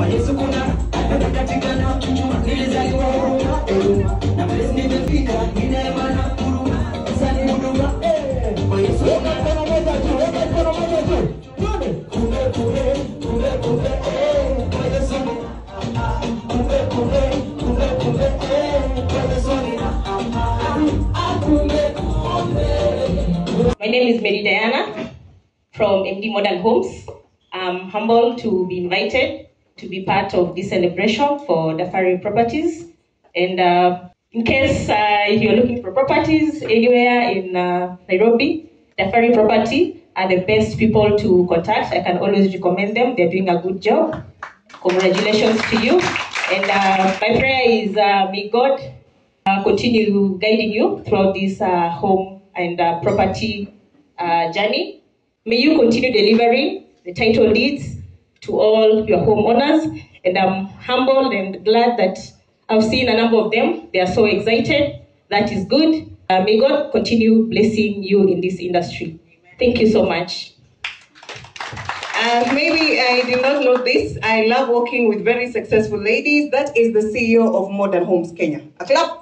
Kwa Yesu kuna katikana, nilizaliwa huruma, huruma. Na mbele nimefika, ni neema na huruma. Sasa huduma, eh. Kwa Yesu kuna mkono moja tu, weka mkono moja tu. Twende. Kumbe, kumbe, kumbe, kumbe, eh. Kwa Yesu kumbe, kumbe, kumbe, kumbe, eh. Kwa Yesu ni ah, kumbe, kumbe. My name is Mary Diana from MD Modern Homes. I'm humbled to be invited to be part of this celebration for Dafari Properties. And uh, in case uh, you're looking for properties anywhere in uh, Nairobi, Dafari Property are the best people to contact. I can always recommend them. They're doing a good job. Congratulations to you. And uh, my prayer is uh, may God uh, continue guiding you throughout this home and property journey. May you continue delivering the title deeds to all your homeowners. And I'm humbled and glad that I've seen a number of them. They are so excited. That is good. Uh, may God continue blessing you in this industry. Thank you so much. Uh, maybe I did not know this. I love working with very successful ladies. That is the CEO of Modern Homes Kenya. A clap.